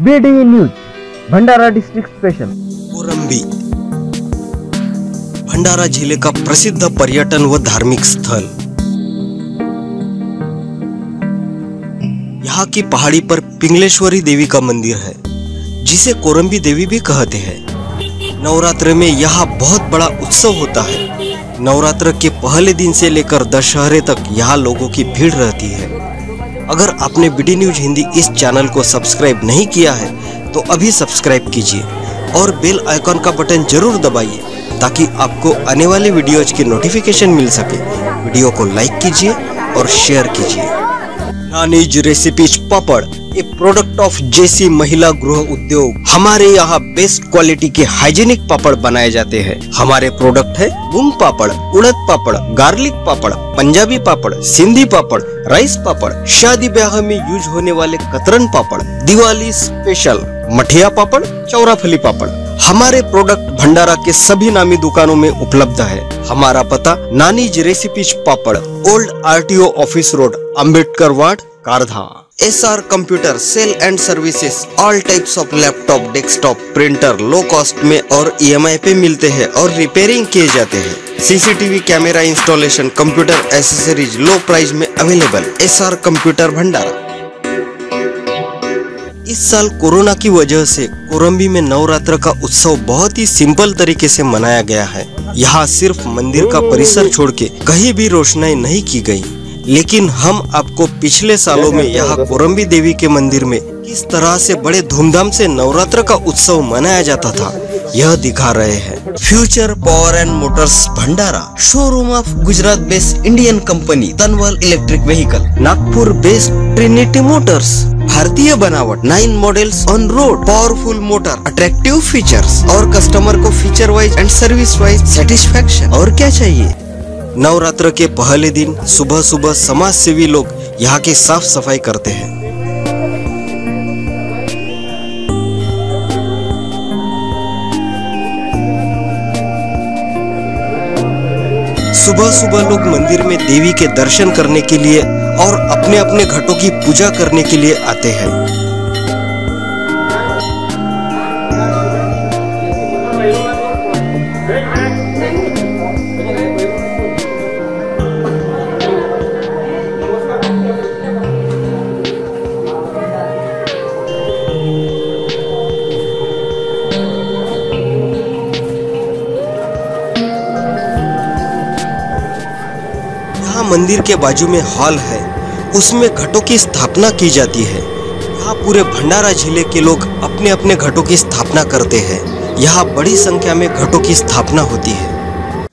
BDV news Bhandara district special Korambi Bhandara ज़िले का प्रसिद्ध पर्यटन व धार्मिक स्थल। यहाँ की पहाड़ी पर पिंगलेश्वरी देवी का मंदिर है, जिसे कोरंबी देवी भी कहते हैं। नवरात्र में यहाँ बहुत बड़ा उत्सव होता है। नवरात्र के पहले दिन से लेकर दशहरे तक यहाँ लोगों की भीड़ रहती है। अगर आपने बीडी न्यूज़ हिंदी इस चैनल को सब्सक्राइब नहीं किया है तो अभी सब्सक्राइब कीजिए और बेल आइकॉन का बटन ज़रूर दबाइए, ताकि आपको आने वाले वीडियोज़ की नोटिफिकेशन मिल सके। वीडियो को लाइक कीजिए और शेयर कीजिए। Nani's recipes papad. A product of JC Mahila Griha Udyog हमारे यहाँ बेस्ट क्वालिटी के हाइजीनिक पापड़ बनाए जाते हैं। हमारे प्रोडक्ट है मूंग पापड़, उड़द पापड़ गार्लिक पापड़, पंजाबी पापड़, सिंधी पापड़ राइस पापड़, शादी ब्याह में यूज़ होने वाले कतरन पापड़, दिवाली स्पेशल मठिया पापड़, चौराफली पापड़। हमारे प्रोडक्ट भंडारा के सभी नामी दुकानों में उपलब्ध है। हमारा पता Nani's recipes papad old RTO office road Ambedkar ward Kardha R computer sale and services all types of laptop desktop printer low cost में और ईएमआई पे मिलते हैं और रिपेयरिंग किए जाते हैं। CCTV camera installation computer accessories low price में available S R computer Bhandara. इस साल कोरोना की वजह से कोरम्बी में नवरात्र का उत्सव बहुत ही सिंपल तरीके से मनाया गया है। यहाँ सिर्फ़ मंदिर का परिसर छोड़ के कहीं भी रोशनाई नहीं की गई। लेकिन हम आपको पिछले सालों में यहाँ कोरम्बी देवी के मंदिर में किस तरह से बड़े धूमधाम से नवरात्र का उत्सव मनाया जाता था, यह दिखा रहे हैं। Future power and motors Bhandara showroom of Gujarat based Indian company Tunwal electric vehicle Nagpur based trinity motors भारतीय बनावट nine models on road powerful motor attractive features और कस्टमर को feature wise and service wise satisfaction और क्या चाहिए? नवरात्र के पहले दिन सुबह सुबह समाज सेवी लोग यहाँ की साफ़ सफ़ाई करते हैं। सुबह सुबह लोग मंदिर में देवी के दर्शन करने के लिए और अपने अपने घटों की पूजा करने के लिए आते हैं। मंदिर के बाजू में हॉल है। उसमें घटों की स्थापना की जाती है। यहाँ पूरे भंडारा ज़िले के लोग अपने अपने घटों की स्थापना करते हैं। यहाँ बड़ी संख्या में घटों की स्थापना होती है।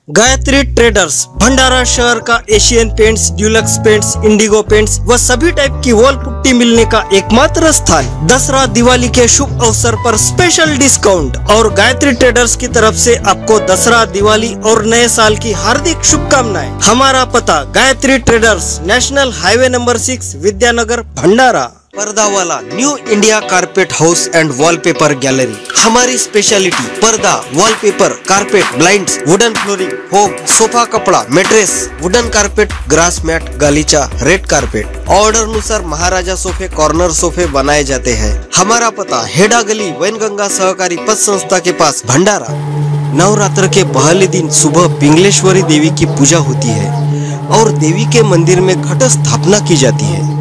गायत्री ट्रेडर्स, भंडारा शहर का Asian paints, Dulux paints, Indigo paints व सभी टाइप की वॉल पुट्टी मिलने का एकमात्र स्थान दसरा दिवाली के शुभ अवसर पर स्पेशल डिस्काउंट और गायत्री ट्रेडर्स की तरफ़ से आपको दसरा दिवाली और नए साल की हार्दिक शुभकामनाएँ। हमारा पता Gayatri traders, national highway number six, Vidyanagar, Bhandara. पर्दा वाला new India carpet house and wallpaper gallery हमारी स्पेशलिटी पर्दा wallpaper carpet blinds wooden flooring home sofa कपड़ा mattress wooden carpet grass mat गालीचा red carpet order अनुसार महाराजा सोफे corner सोफे बनाए जाते हैं। हमारा पता, हेडा गली, वैनगंगा सहकारी पद संस्था के पास, भंडारा। नवरात्र के पहले दिन सुबह पिंगलेश्वरी देवी की पूजा होती है और देवी के मंदिर में घट स्थापना की जाती है।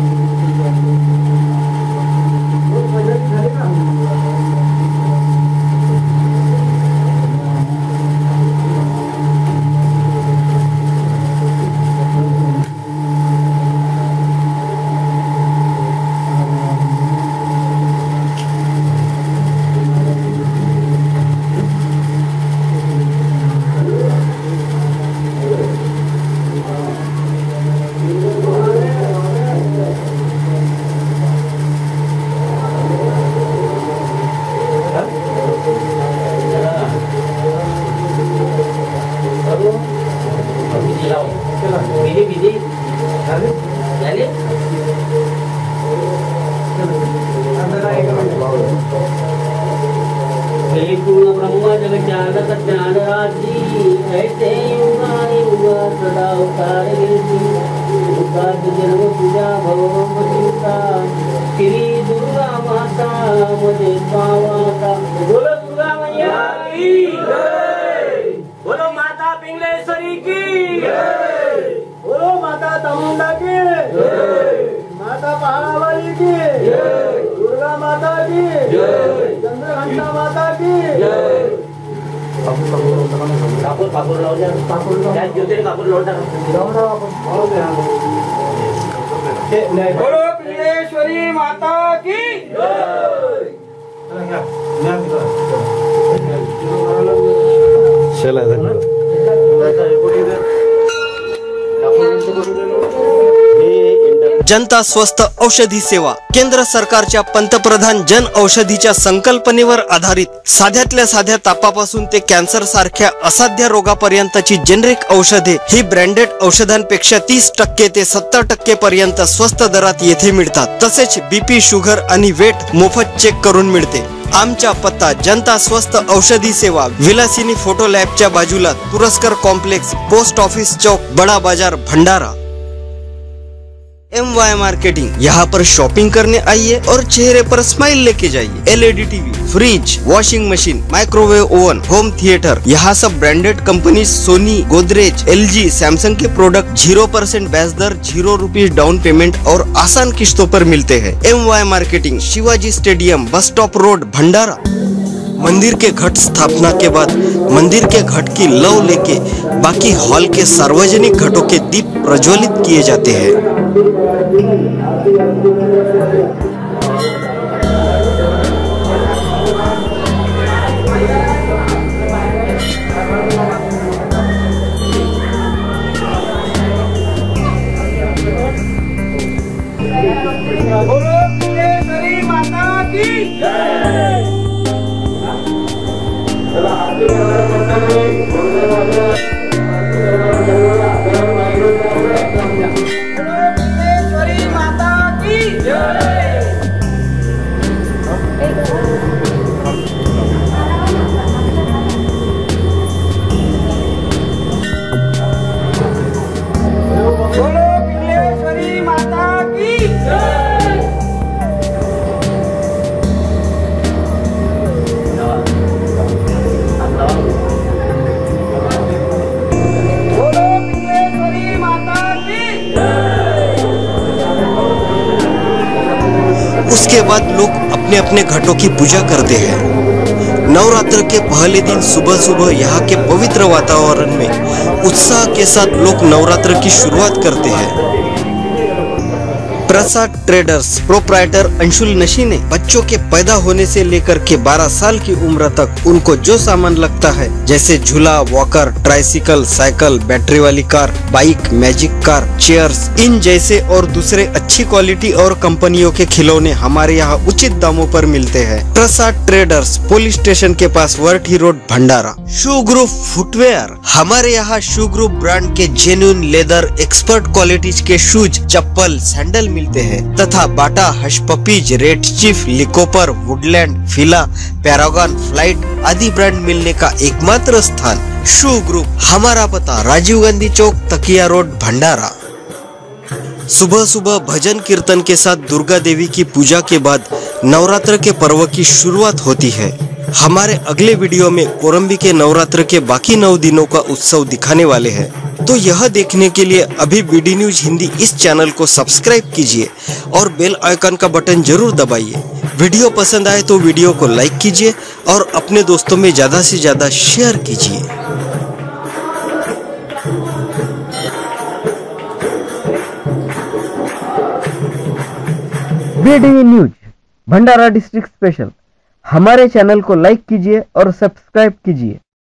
पूजा भगवम चिंता श्री दुर्गा माता मुझे पावाता बोलो दुर्गा मैया की। बोलो माता पिंगलेश्वरी की बोलो माता चामुंडा की। माता पहाड़ावाली की दुर्गा माता की चंद्रघंटा माता की जय कापूर कापूर लावून द्या कापूर त्यात ज्योतिर् कापूर लावून टाका बोलो पिंगलेश्वरी माता की जनता स्वस्त औषधी सेवा. केंद्र सरकारच्या पंतप्रधान जन औषधीच्या संकल्पनेवर आधारित. साध्यातल्या साध्या तापापासून ते कॅन्सर सारख्या असाध्य रोगापर्यंतची जेनरिक औषधे. ही ब्रँडेड औषधांपेक्षा तीस टक्के ते सत्तर टक्के पर्यंत स्वस्त दरात येथे मिळतात. तसेच बीपी शुगर आणि वेट मोफत चेक करून मिळते. आमचा पत्ता जनता स्वस्त औषधी सेवा विलासिनी फोटो लॅबच्या बाजूला पुरस्कर कॉम्प्लेक्स पोस्ट ऑफिस चौक बड़ा बाजार भंडारा. एम वाई मार्केटिंग यहाँ पर शॉपिंग करने आइए और चेहरे पर स्माइल लेके जाइए। LED TV fridge washing machine microwave oven home theatre यहाँ सब branded company Sony Godrej LG Samsung के प्रोडक्ट ज़ीरो परसेंट ब्याज दर ज़ीरो रुपीज़ डाउन पेमेंट और आसान किश्तों पर मिलते हैं। M Y marketing Shivaji stadium, bus stop road Bhandara. मंदिर के घट स्थापना के बाद मंदिर के घट की लव लेके बाकी हॉल के सार्वजनिक घटों के दीप प्रज्वलित किए जाते हैं बोलो बोलो बाद लोग अपने अपने घटों की पूजा करते हैं। नवरात्र के पहले दिन सुबह सुबह यहाँ के पवित्र वातावरण में उत्साह के साथ लोग नवरात्र की शुरुआत करते हैं। प्रसाद ट्रेडर्स प्रोप्राइटर अंशुल नशी ने बच्चों के पैदा होने से लेकर के 12 साल की उम्र तक उनको जो सामान लगता है, जैसे झूला वॉकर ट्राइसिकल साइकिल बैटरी वाली car bike magic car chairs इन जैसे और दूसरे अच्छी क्वालिटी और कंपनियों के खिलौने हमारे यहाँ उचित दामों पर मिलते हैं। प्रसाद ट्रेडर्स पुलिस स्टेशन के पास Warthi road, Bhandara. Shoe group footwear हमारे यहाँ शू ग्रुप ब्रांड के जेन्यून लेदर एक्सपर्ट क्वालिटीज के शूज़ चप्पल सैंडल मिलते हैं। तथा Bata Hush Puppies Red Chief, लिकोपर, Woodland, Fila, Paragon, Flite आदि ब्रांड मिलने का एकमात्र स्थान शू ग्रुप, हमारा पता, राजीव गांधी चौक, तकिया रोड, भंडारा। सुबह सुबह भजन कीर्तन के साथ दुर्गा देवी की पूजा के बाद नवरात्र के पर्व की शुरुआत होती है। हमारे अगले वीडियो में कोरंबी के नवरात्र के बाकी नौ दिनों का उत्सव दिखाने वाले हैं। तो यह देखने के लिए अभी बीडी न्यूज़ हिंदी इस चैनल को सब्सक्राइब कीजिए और बेल आइकन का बटन ज़रूर दबाइए। वीडियो पसंद आए तो वीडियो को लाइक कीजिए और अपने दोस्तों में ज़्यादा से ज़्यादा शेयर कीजिए। BDV news Bhandara district special हमारे चैनल को लाइक कीजिए और सब्सक्राइब कीजिए।